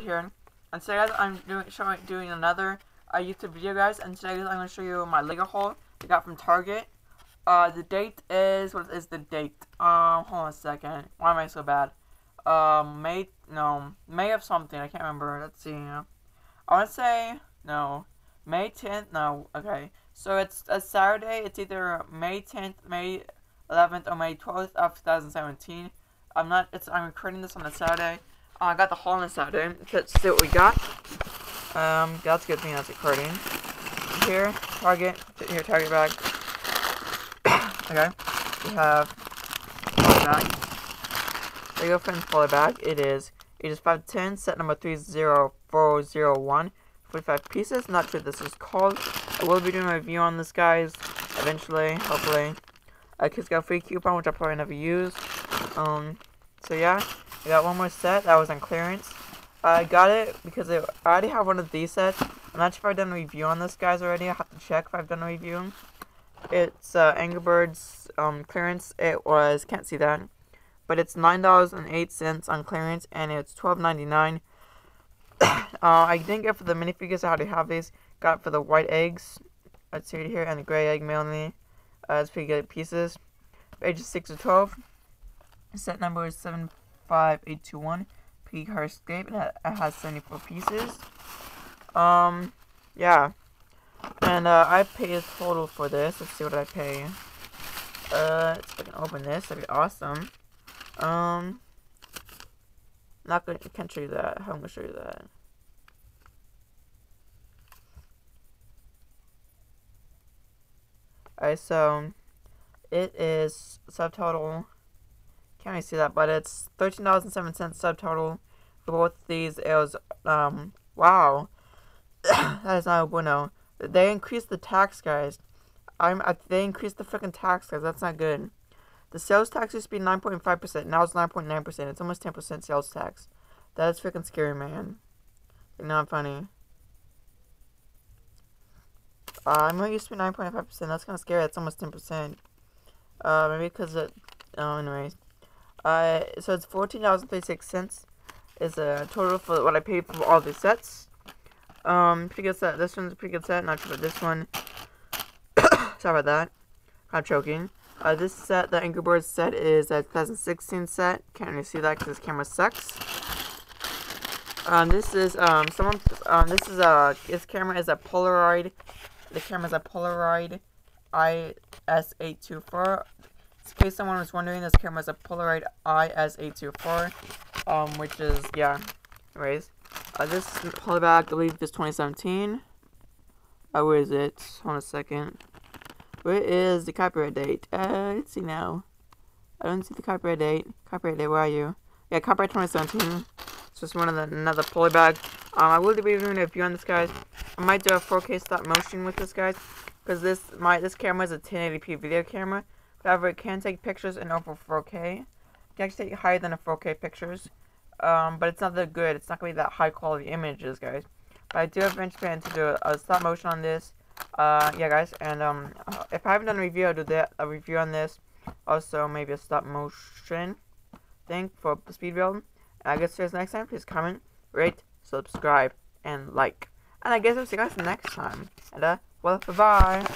here. And today guys, I'm doing showing doing another uh, YouTube video guys, and today guys, I'm gonna show you my Lego haul I got from Target. Uh, the date is what is the date? Um, hold on a second. Why am I so bad? Um, May no May of something. I can't remember. Let's see. I want to say no May 10th. No, okay. So it's a Saturday. It's either May 10th, May 11th, or May 12th of 2017. I'm not. It's I'm recording this on a Saturday. Uh, I got the haul out a Saturday. Let's see what we got. Um, that's a good thing that's recording. Here, Target. Here, Target bag. okay. We have poly bag. Lego Friends poly bag. It is ages 5 to 10, set number 30401. 45 pieces. Not sure this is called. I will be doing a review on this, guys. Eventually, hopefully. Uh, kids got a free coupon, which I probably never use. Um, so yeah, I got one more set that was on clearance. I got it because I already have one of these sets. I'm not sure if I've done a review on this, guys, already. I have to check if I've done a review. It's uh, Angry Birds um, clearance. It was, can't see that, but it's $9.08 on clearance, and it's $12.99. uh, I didn't get for the minifigures. I already have these. Got for the white eggs. Let's see it here, and the gray egg mainly. Uh, it's pretty good pieces. Ages 6 to 12. Set number is 75821. Piggy Car Escape, and it has 74 pieces. Um, yeah. And, uh, I paid a total for this. Let's see what I pay. Uh, if I can open this, that'd be awesome. Um, not gonna, can't show you that. How am gonna show you that? Alright, so, it is subtotal can't really see that, but it's thirteen dollars and seven cents subtotal for both these. It was um wow, that is not bueno. They increased the tax, guys. I'm uh, they increased the freaking tax, guys. That's not good. The sales tax used to be nine point five percent. Now it's nine point nine percent. It's almost ten percent sales tax. That is freaking scary, man. Not funny. Uh, I it used to be nine point five percent. That's kind of scary. That's almost ten percent. Uh, maybe because it. Oh, anyways. Uh, so it's fourteen dollars and thirty six cents is a total for what I paid for all these sets. Um, pretty good set. This one's a pretty good set. Not sure about this one. Sorry about that. I'm choking. Uh, this set, the Angry Birds set, is a 2016 set. Can't really see that because this camera sucks. Um, this is um someone um this is a this camera is a Polaroid. The camera is a Polaroid IS824 in case someone was wondering, this camera is a Polaroid IS824, um, which is, yeah, anyways. Uh, this polybag, I believe, is 2017. Uh, where is it? Hold on a second. Where is the copyright date? Uh, let's see now. I don't see the copyright date. Copyright date, where are you? Yeah, copyright 2017. It's just one of the, another polybag. Um, I will be doing a review on this, guys. I might do a 4K stop motion with this, guys. Because this, my, this camera is a 1080p video camera. However, it can take pictures in over 4K. It can actually take higher than a 4K pictures. Um, but it's not that good. It's not going to be that high quality images, guys. But I do eventually plan to do a, stop motion on this. Uh, yeah, guys. And um, uh, if I haven't done a review, I'll do that. A review on this. Also, maybe a stop motion thing for the speed build. And I guess see you guys next time. Please comment, rate, subscribe, and like. And I guess I'll see you guys next time. And, uh, well, bye-bye.